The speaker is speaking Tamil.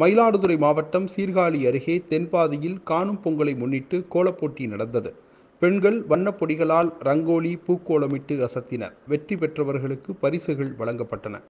மயிலாடுதுறை மாவட்டம் சீர்காழி அருகே தென்பாதியில் காணும் பொங்கலை முன்னிட்டு கோலப்போட்டி நடந்தது. பெண்கள் வண்ணப் பொடிகளால் ரங்கோலி பூக்கோலமிட்டு அசத்தினர். வெற்றி பெற்றவர்களுக்கு பரிசுகள் வழங்கப்பட்டன.